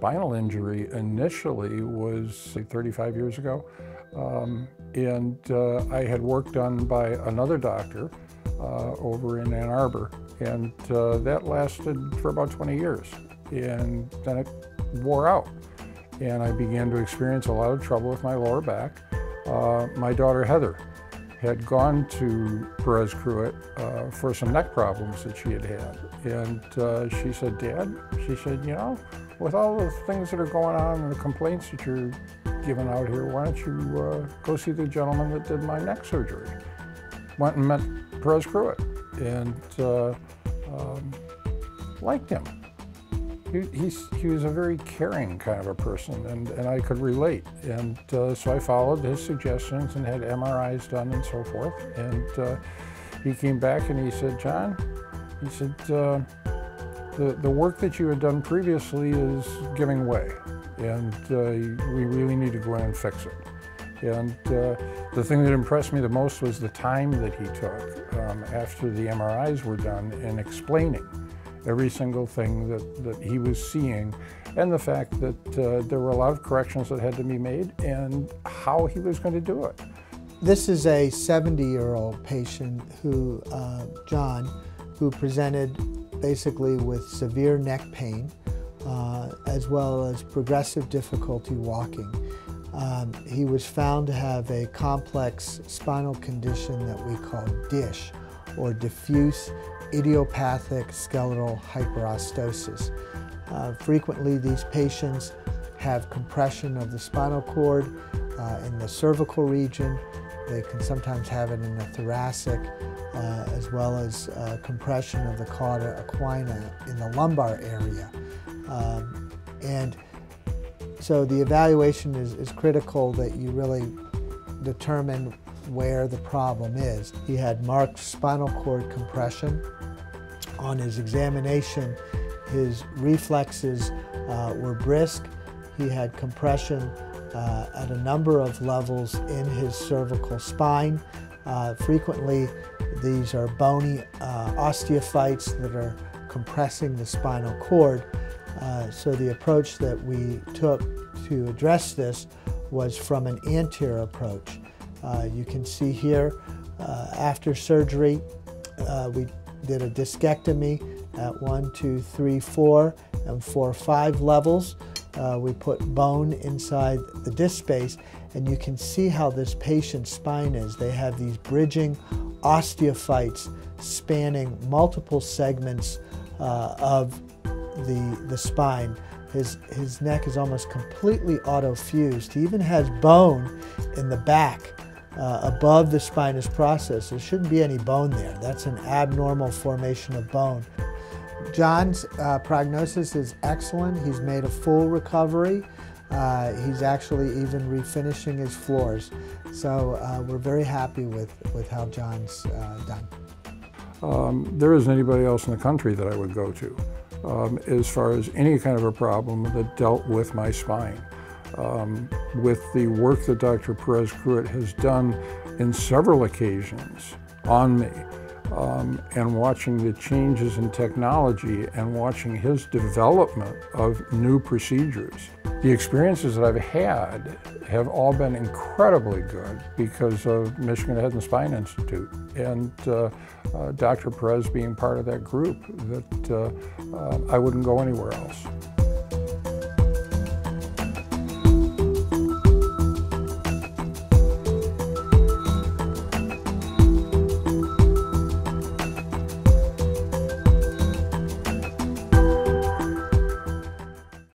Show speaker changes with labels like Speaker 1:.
Speaker 1: spinal injury initially was say, 35 years ago. Um, and uh, I had work done by another doctor uh, over in Ann Arbor. And uh, that lasted for about 20 years. And then it wore out. And I began to experience a lot of trouble with my lower back. Uh, my daughter Heather had gone to Perez Cruet uh, for some neck problems that she had had. And uh, she said, Dad, she said, you know, with all the things that are going on and the complaints that you're giving out here, why don't you uh, go see the gentleman that did my neck surgery? Went and met Perez Cruet and uh, um, liked him. He, he was a very caring kind of a person, and, and I could relate. And uh, so I followed his suggestions and had MRIs done and so forth. And uh, he came back and he said, John, he said, uh, the, the work that you had done previously is giving way, and uh, we really need to go in and fix it. And uh, the thing that impressed me the most was the time that he took um, after the MRIs were done in explaining every single thing that, that he was seeing and the fact that uh, there were a lot of corrections that had to be made and how he was going to do it.
Speaker 2: This is a 70-year-old patient who, uh, John, who presented basically with severe neck pain uh, as well as progressive difficulty walking. Um, he was found to have a complex spinal condition that we call DISH, or diffuse idiopathic skeletal hyperostosis. Uh, frequently, these patients have compression of the spinal cord uh, in the cervical region. They can sometimes have it in the thoracic, uh, as well as uh, compression of the cauda equina in the lumbar area. Um, and so the evaluation is, is critical that you really determine where the problem is. He had marked spinal cord compression. On his examination, his reflexes uh, were brisk. He had compression uh, at a number of levels in his cervical spine. Uh, frequently, these are bony uh, osteophytes that are compressing the spinal cord. Uh, so the approach that we took to address this was from an anterior approach. Uh, you can see here, after surgery, we did a discectomy at one, two, three, four, and four, five levels. Uh, we put bone inside the disc space, and you can see how this patient's spine is. They have these bridging osteophytes spanning multiple segments uh, of the, the spine. His, his neck is almost completely autofused. He even has bone in the back uh, above the spinous process. There shouldn't be any bone there. That's an abnormal formation of bone. John's uh, prognosis is excellent. He's made a full recovery. Uh, he's actually even refinishing his floors. So uh, we're very happy with, with how John's uh, done.
Speaker 1: Um, there isn't anybody else in the country that I would go to um, as far as any kind of a problem that dealt with my spine. Um, with the work that Dr. Perez Cruet has done in several occasions on me, um, and watching the changes in technology and watching his development of new procedures. The experiences that I've had have all been incredibly good because of Michigan Head and Spine Institute and uh, uh, Dr. Perez being part of that group that uh, uh I wouldn't go anywhere else.